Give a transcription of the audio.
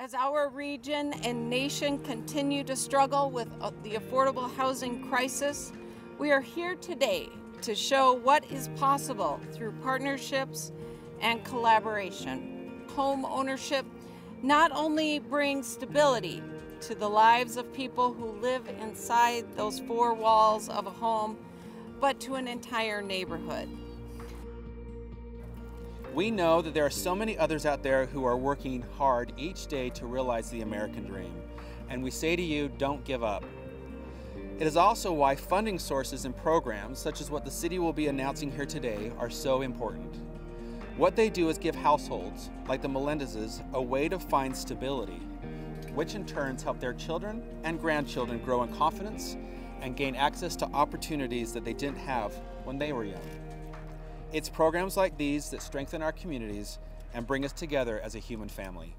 As our region and nation continue to struggle with uh, the affordable housing crisis, we are here today to show what is possible through partnerships and collaboration. Home ownership not only brings stability to the lives of people who live inside those four walls of a home, but to an entire neighborhood. We know that there are so many others out there who are working hard each day to realize the American dream. And we say to you, don't give up. It is also why funding sources and programs, such as what the city will be announcing here today, are so important. What they do is give households, like the Melendezes, a way to find stability, which in turns help their children and grandchildren grow in confidence and gain access to opportunities that they didn't have when they were young. It's programs like these that strengthen our communities and bring us together as a human family.